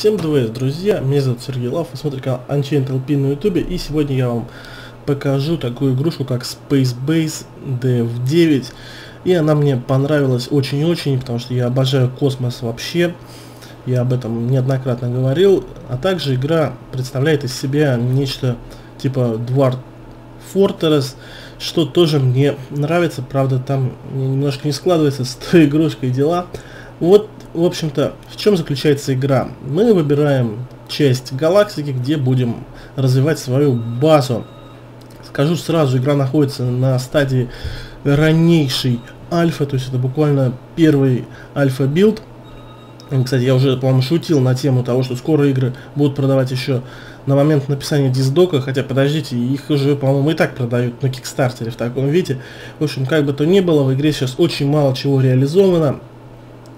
Всем привет, друзья, меня зовут Сергей Лав, вы смотрите канал Unchained LP на ютубе, и сегодня я вам покажу такую игрушку, как Space Base DF9, и она мне понравилась очень-очень, потому что я обожаю космос вообще, я об этом неоднократно говорил, а также игра представляет из себя нечто типа Dwarf Fortress, что тоже мне нравится, правда там немножко не складывается с той игрушкой дела, вот в общем-то, в чем заключается игра? Мы выбираем часть галактики, где будем развивать свою базу. Скажу сразу, игра находится на стадии раннейшей альфа, то есть это буквально первый альфа-билд. Кстати, я уже, по-моему, шутил на тему того, что скоро игры будут продавать еще на момент написания диздока, хотя, подождите, их уже, по-моему, и так продают на Кикстартере в таком виде. В общем, как бы то ни было, в игре сейчас очень мало чего реализовано.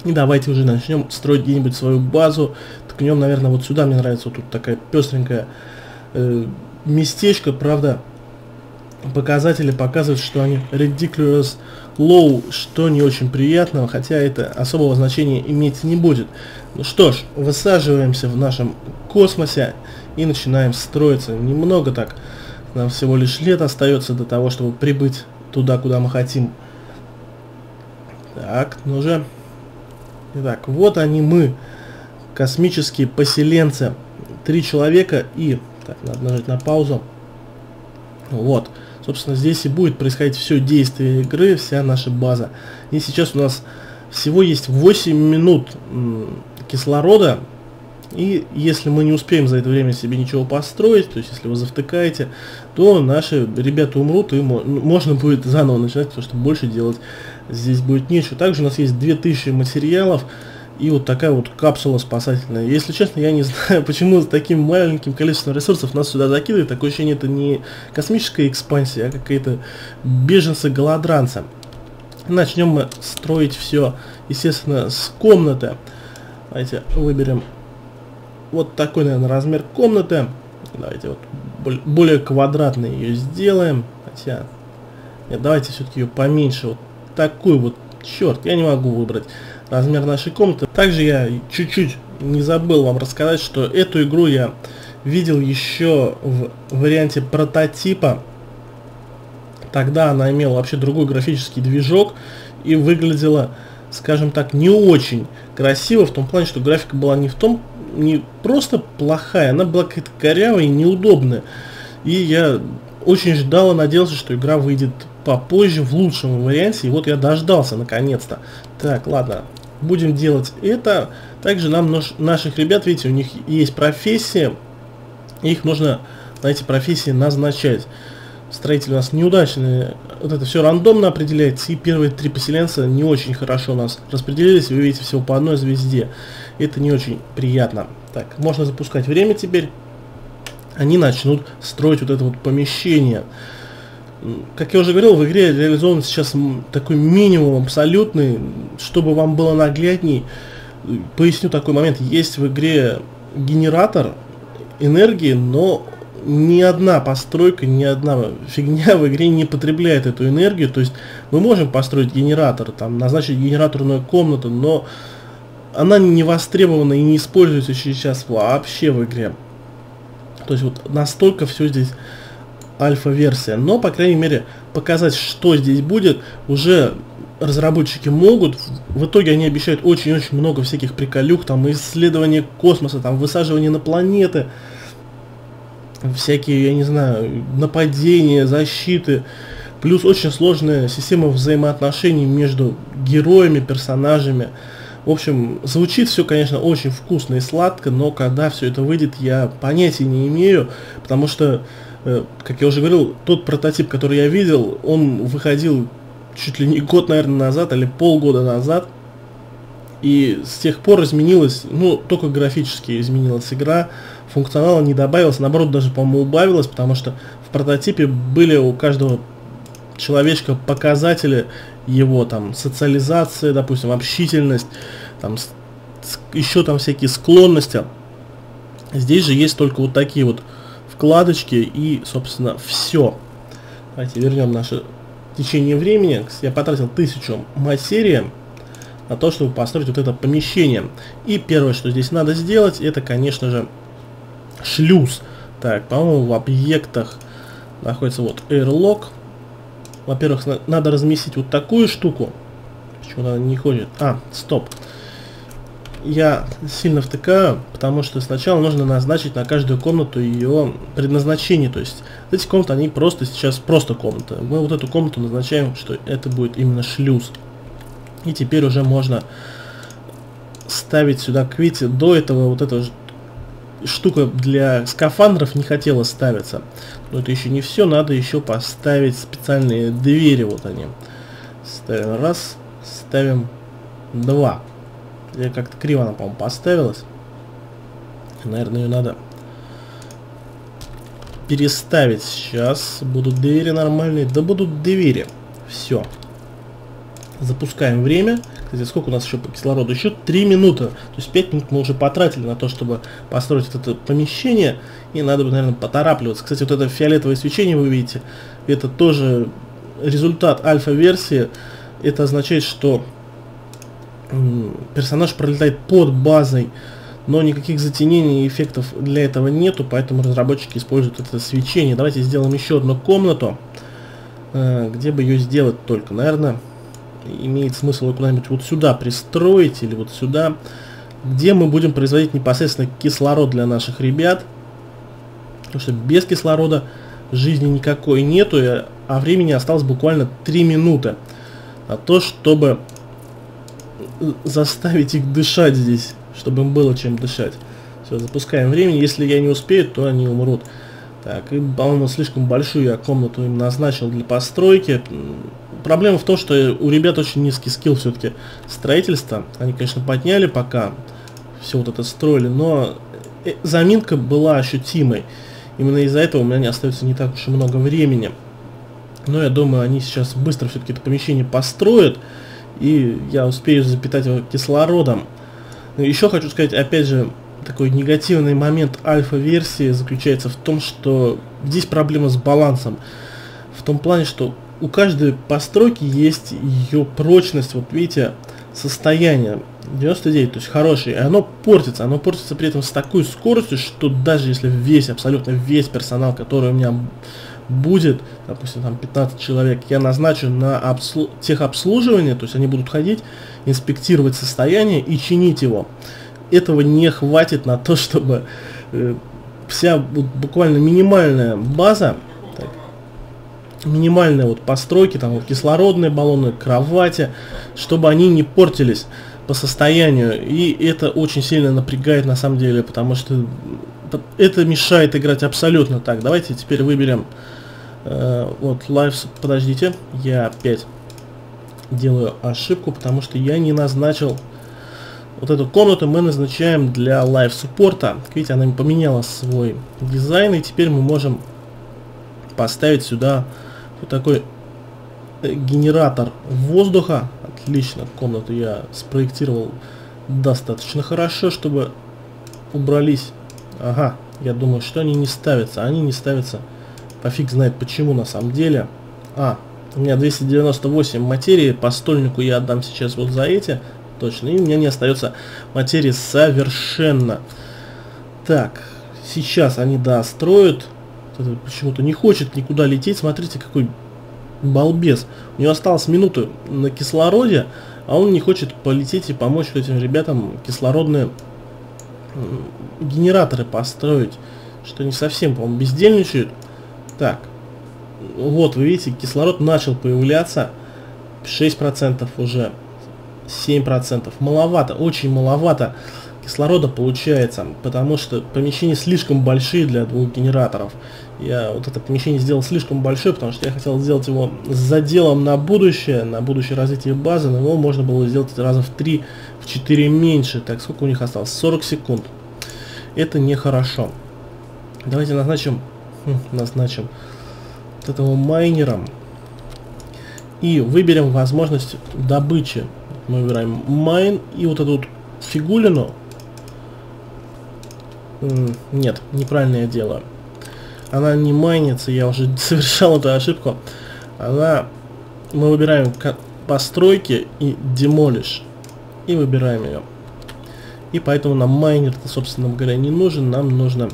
И давайте уже начнем строить где-нибудь свою базу. Ткнем, наверное, вот сюда. Мне нравится вот тут такая пестренькая э, местечко. Правда, показатели показывают, что они ridiculous low, что не очень приятно, хотя это особого значения иметь не будет. Ну что ж, высаживаемся в нашем космосе и начинаем строиться. Немного так, нам всего лишь лет остается до того, чтобы прибыть туда, куда мы хотим. Так, ну же, Итак, вот они мы, космические поселенцы. Три человека и... Так, надо нажать на паузу. Вот. Собственно, здесь и будет происходить все действие игры, вся наша база. И сейчас у нас всего есть 8 минут кислорода. И если мы не успеем за это время себе ничего построить, то есть если вы завтыкаете, то наши ребята умрут, и можно будет заново начинать, потому что больше делать здесь будет нечего. Также у нас есть 2000 материалов и вот такая вот капсула спасательная. Если честно, я не знаю, почему с таким маленьким количеством ресурсов нас сюда закидывают. Такое ощущение, это не космическая экспансия, а какие-то беженцы-голодранцы. Начнем мы строить все, естественно, с комнаты. Давайте выберем вот такой, наверное, размер комнаты. Давайте вот более квадратный ее сделаем. Хотя, нет, давайте все-таки ее поменьше. Вот такой вот, черт, я не могу выбрать размер нашей комнаты. Также я чуть-чуть не забыл вам рассказать, что эту игру я видел еще в варианте прототипа. Тогда она имела вообще другой графический движок и выглядела, скажем так, не очень красиво, в том плане, что графика была не в том, не просто плохая, она была какая-то корявая и неудобная. И я очень ждал и надеялся, что игра выйдет попозже в лучшем варианте. И вот я дождался наконец-то. Так, ладно, будем делать это. Также нам наш, наших ребят, видите, у них есть профессия. Их нужно на эти профессии назначать. Строители у нас неудачные. Вот это все рандомно определяется. И первые три поселенца не очень хорошо у нас распределились. Вы видите всего по одной звезде. Это не очень приятно. Так, можно запускать время теперь. Они начнут строить вот это вот помещение. Как я уже говорил, в игре реализован сейчас такой минимум абсолютный, чтобы вам было наглядней. Поясню такой момент. Есть в игре генератор энергии, но ни одна постройка, ни одна фигня в игре не потребляет эту энергию. То есть мы можем построить генератор, там, назначить генераторную комнату, но она не востребована и не используется сейчас вообще в игре. То есть вот настолько все здесь альфа-версия. Но, по крайней мере, показать, что здесь будет, уже разработчики могут. В итоге они обещают очень-очень много всяких приколюх, там исследования космоса, там высаживание на планеты, всякие, я не знаю, нападения, защиты. Плюс очень сложная система взаимоотношений между героями, персонажами. В общем, звучит все, конечно, очень вкусно и сладко, но когда все это выйдет, я понятия не имею, потому что как я уже говорил, тот прототип, который я видел, он выходил чуть ли не год, наверное, назад или полгода назад. И с тех пор изменилась, ну, только графически изменилась игра, функционала не добавилось, наоборот, даже, по-моему, убавилось, потому что в прототипе были у каждого человечка показатели его там социализация, допустим, общительность, там еще там всякие склонности. Здесь же есть только вот такие вот вкладочки и, собственно, все. Давайте вернем наше течение времени. Я потратил тысячу материи. на то, чтобы построить вот это помещение. И первое, что здесь надо сделать, это, конечно же, шлюз. Так, по-моему, в объектах находится вот airlock. Во-первых, надо разместить вот такую штуку. Почему она не ходит? А, стоп. Я сильно втыкаю, потому что сначала нужно назначить на каждую комнату ее предназначение. То есть эти комнаты, они просто сейчас просто комната. Мы вот эту комнату назначаем, что это будет именно шлюз. И теперь уже можно ставить сюда, к видите, до этого вот эта штука для скафандров не хотела ставиться. Но это еще не все, надо еще поставить специальные двери, вот они. Ставим раз, ставим два. Я как-то криво она, по-моему, поставилась. Наверное, ее надо переставить. Сейчас будут двери нормальные. Да будут двери. Все. Запускаем время. Кстати, сколько у нас еще по кислороду? Еще 3 минуты. То есть 5 минут мы уже потратили на то, чтобы построить это помещение. И надо бы, наверное, поторапливаться. Кстати, вот это фиолетовое свечение вы видите. Это тоже результат альфа-версии. Это означает, что персонаж пролетает под базой, но никаких затенений и эффектов для этого нету, поэтому разработчики используют это свечение. Давайте сделаем еще одну комнату, э, где бы ее сделать только. Наверное, имеет смысл ее куда-нибудь вот сюда пристроить или вот сюда, где мы будем производить непосредственно кислород для наших ребят. Потому что без кислорода жизни никакой нету, а времени осталось буквально 3 минуты на то, чтобы заставить их дышать здесь, чтобы им было чем дышать. Все, запускаем времени. Если я не успею, то они умрут. Так, и, по-моему, слишком большую я комнату им назначил для постройки. Проблема в том, что у ребят очень низкий скилл все-таки строительства. Они, конечно, подняли пока все вот это строили, но э, заминка была ощутимой. Именно из-за этого у меня не остается не так уж и много времени. Но я думаю, они сейчас быстро все-таки это помещение построят и я успею запитать его кислородом. Еще хочу сказать, опять же, такой негативный момент альфа-версии заключается в том, что здесь проблема с балансом. В том плане, что у каждой постройки есть ее прочность, вот видите, состояние 99, то есть хорошее, и оно портится, оно портится при этом с такой скоростью, что даже если весь, абсолютно весь персонал, который у меня будет, допустим, там 15 человек, я назначу на обслу техобслуживание, то есть они будут ходить, инспектировать состояние и чинить его. Этого не хватит на то, чтобы э, вся вот, буквально минимальная база, так, минимальные вот постройки, там вот кислородные баллоны, кровати, чтобы они не портились по состоянию. И это очень сильно напрягает на самом деле, потому что это мешает играть абсолютно так. Давайте теперь выберем э, вот live, подождите, я опять делаю ошибку, потому что я не назначил вот эту комнату мы назначаем для live суппорта. Видите, она поменяла свой дизайн, и теперь мы можем поставить сюда вот такой э, генератор воздуха. Отлично, комнату я спроектировал достаточно хорошо, чтобы убрались Ага, я думаю, что они не ставятся. Они не ставятся. Пофиг знает почему на самом деле. А, у меня 298 материи. По стольнику я отдам сейчас вот за эти. Точно. И у меня не остается материи совершенно. Так, сейчас они, да, строят. Почему-то не хочет никуда лететь. Смотрите, какой балбес. У него осталось минуты на кислороде, а он не хочет полететь и помочь этим ребятам кислородные генераторы построить, что не совсем, по-моему, бездельничают. Так, вот, вы видите, кислород начал появляться, 6% уже, 7%, маловато, очень маловато кислорода получается, потому что помещения слишком большие для двух генераторов. Я вот это помещение сделал слишком большое, потому что я хотел сделать его с заделом на будущее, на будущее развитие базы, но его можно было сделать раза в 3, в 4 меньше. Так, сколько у них осталось? 40 секунд. Это нехорошо. Давайте назначим, хм, назначим вот этого майнером и выберем возможность добычи. Мы выбираем майн и вот эту вот фигулину. Нет, неправильно я делаю. Она не майнится, я уже совершал эту ошибку. Она, мы выбираем постройки и демолиш. и выбираем ее. И поэтому нам майнер, собственно говоря, не нужен. Нам нужно...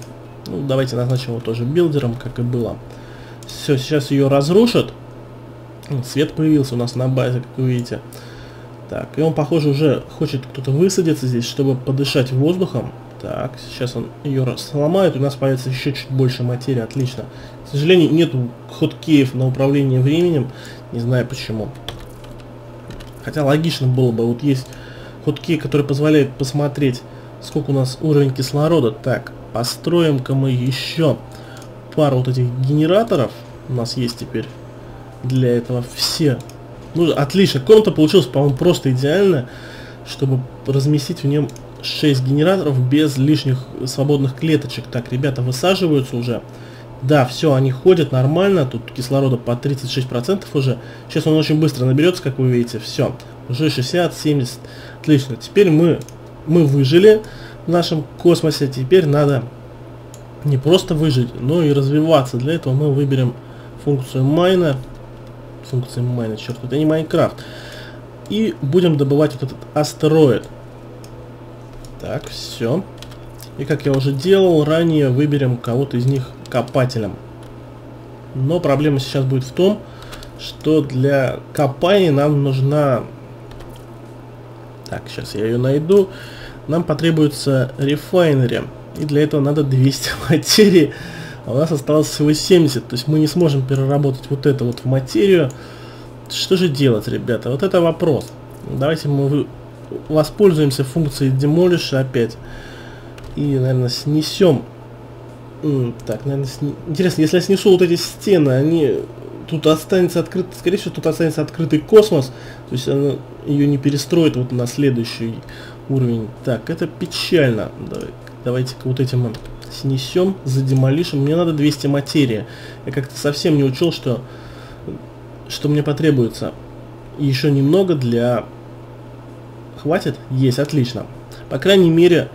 Ну, давайте назначим его тоже билдером, как и было. Все, сейчас ее разрушат. Свет появился у нас на базе, как вы видите. Так, и он, похоже, уже хочет кто-то высадиться здесь, чтобы подышать воздухом. Так, сейчас он ее сломает, у нас появится еще чуть больше материи, отлично. К сожалению, нету хоткеев на управление временем, не знаю почему. Хотя логично было бы, вот есть хоткей, который позволяет посмотреть, сколько у нас уровень кислорода. Так, построим-ка мы еще пару вот этих генераторов. У нас есть теперь для этого все. Ну, отлично, комната получилась, по-моему, просто идеально, чтобы разместить в нем 6 генераторов без лишних свободных клеточек. Так, ребята высаживаются уже. Да, все, они ходят нормально, тут кислорода по 36% уже. Сейчас он очень быстро наберется, как вы видите, все. Уже 60, 70, отлично. Теперь мы, мы выжили в нашем космосе, теперь надо не просто выжить, но и развиваться. Для этого мы выберем функцию майна. Функция майна, черт, это не Майнкрафт. И будем добывать вот этот астероид. Так, все. И как я уже делал ранее, выберем кого-то из них копателем. Но проблема сейчас будет в том, что для копания нам нужна... Так, сейчас я ее найду. Нам потребуется рефайнери. И для этого надо 200 материи. А у нас осталось всего 70. То есть мы не сможем переработать вот это вот в материю. Что же делать, ребята? Вот это вопрос. Давайте мы воспользуемся функцией demolish опять. И, наверное, снесем. Так, наверное, сни... интересно, если я снесу вот эти стены, они... Тут останется открыт, скорее всего, тут останется открытый космос, то есть она ее не перестроит вот на следующий уровень. Так, это печально. Давай, давайте-ка вот этим снесем, задемолишим. Мне надо 200 материи. Я как-то совсем не учел, что, что мне потребуется еще немного для Хватит? Есть, отлично. По крайней мере,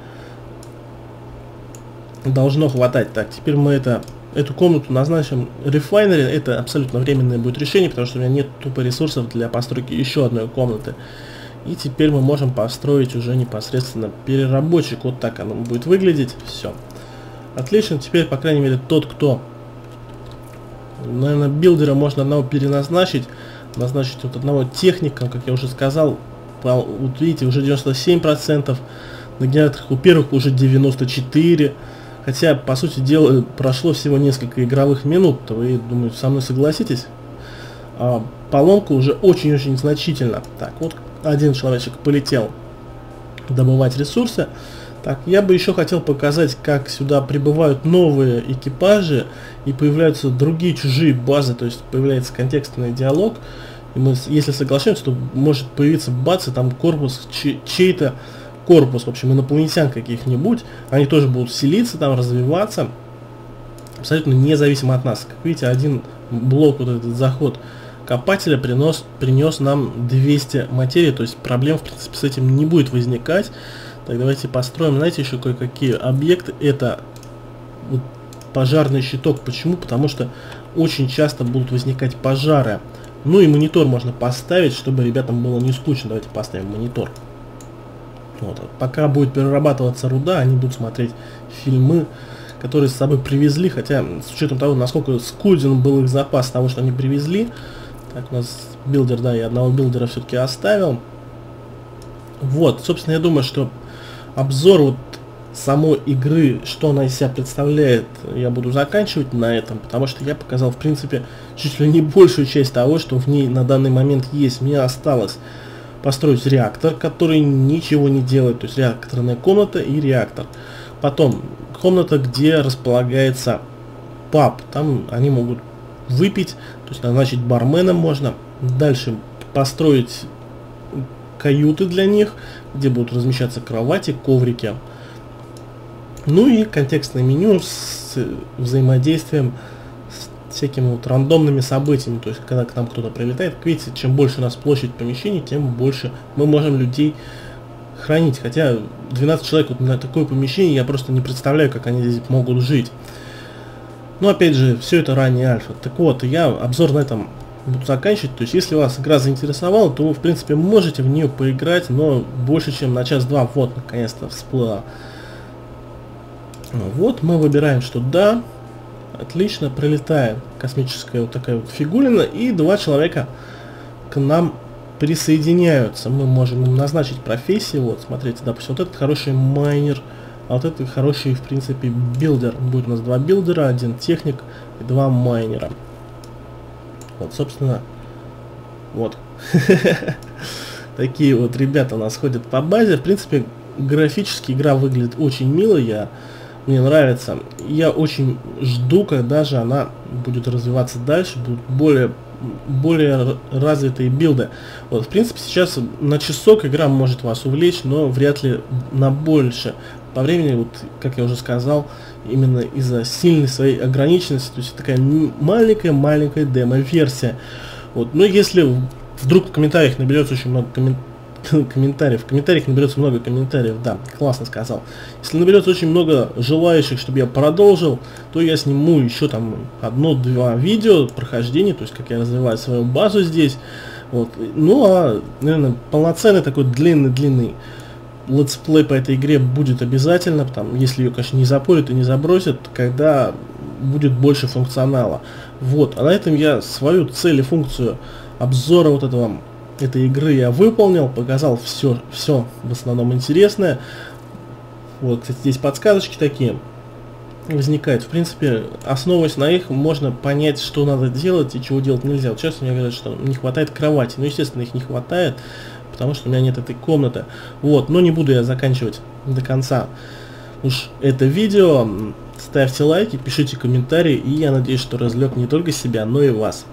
должно хватать. Так, теперь мы это, эту комнату назначим рефайнере. Это абсолютно временное будет решение, потому что у меня нет тупо ресурсов для постройки еще одной комнаты. И теперь мы можем построить уже непосредственно переработчик. Вот так оно будет выглядеть. Все. Отлично. Теперь, по крайней мере, тот, кто... Наверное, билдера можно одного переназначить. Назначить вот одного техника, как я уже сказал, вот видите, уже 97%, на генераторах у первых уже 94%, хотя, по сути дела, прошло всего несколько игровых минут, то вы, думаю, со мной согласитесь. А поломка уже очень-очень значительно. Так, вот один человечек полетел добывать ресурсы. Так, я бы еще хотел показать, как сюда прибывают новые экипажи и появляются другие чужие базы, то есть появляется контекстный диалог. И мы, если соглашаемся, то может появиться бац, и там корпус, чей-то корпус, в общем, инопланетян каких-нибудь. Они тоже будут селиться там, развиваться. Абсолютно независимо от нас. Как видите, один блок, вот этот заход копателя принес, принес нам 200 материи, то есть проблем, в принципе, с этим не будет возникать. Так, давайте построим, знаете, еще кое-какие объекты. Это вот пожарный щиток. Почему? Потому что очень часто будут возникать пожары. Ну и монитор можно поставить, чтобы ребятам было не скучно. Давайте поставим монитор. Вот. Пока будет перерабатываться руда, они будут смотреть фильмы, которые с собой привезли. Хотя, с учетом того, насколько скуден был их запас того, что они привезли. Так, у нас builder, да, я одного builder а все-таки оставил. Вот, собственно, я думаю, что обзор вот самой игры, что она из себя представляет, я буду заканчивать на этом, потому что я показал, в принципе, чуть ли не большую часть того, что в ней на данный момент есть. Мне осталось построить реактор, который ничего не делает, то есть реакторная комната и реактор. Потом комната, где располагается паб, там они могут выпить, то есть назначить барменом можно. Дальше построить каюты для них, где будут размещаться кровати, коврики. Ну и контекстное меню с взаимодействием с всякими вот рандомными событиями. То есть, когда к нам кто-то прилетает, видите, чем больше у нас площадь помещений, тем больше мы можем людей хранить. Хотя 12 человек вот на такое помещение, я просто не представляю, как они здесь могут жить. Но опять же, все это ранее альфа. Так вот, я обзор на этом буду заканчивать. То есть, если вас игра заинтересовала, то вы, в принципе, можете в нее поиграть, но больше, чем на час-два. Вот, наконец-то всплыла. Вот, мы выбираем, что да. Отлично, прилетает космическая вот такая вот фигулина, и два человека к нам присоединяются. Мы можем им назначить профессии. Вот, смотрите, допустим, вот этот хороший майнер, а вот этот хороший, в принципе, builder. Будет у нас два builder а, один техник и два майнера. Вот, собственно, вот. Такие вот ребята у нас ходят по базе. В принципе, графически игра выглядит очень мило. Я мне нравится. Я очень жду, когда же она будет развиваться дальше, будут более более развитые билды. Вот, в принципе, сейчас на часок игра может вас увлечь, но вряд ли на больше. По времени, вот, как я уже сказал, именно из-за сильной своей ограниченности, то есть такая маленькая-маленькая демо-версия. Вот, но если вдруг в комментариях наберется очень много комментариев, комментариев. В комментариях наберется много комментариев, да, классно сказал. Если наберется очень много желающих, чтобы я продолжил, то я сниму еще там одно-два видео прохождения, то есть как я развиваю свою базу здесь. Вот. Ну а, наверное, полноценный такой длинный-длинный летсплей по этой игре будет обязательно, потому если ее, конечно, не запорят и не забросят, когда будет больше функционала. Вот, а на этом я свою цель и функцию обзора вот этого этой игры я выполнил, показал все, все в основном интересное. Вот, кстати, здесь подсказочки такие возникают. В принципе, основываясь на их, можно понять, что надо делать и чего делать нельзя. Вот сейчас мне говорят, что не хватает кровати. Ну, естественно, их не хватает, потому что у меня нет этой комнаты. Вот, но не буду я заканчивать до конца уж это видео. Ставьте лайки, пишите комментарии, и я надеюсь, что развлек не только себя, но и вас.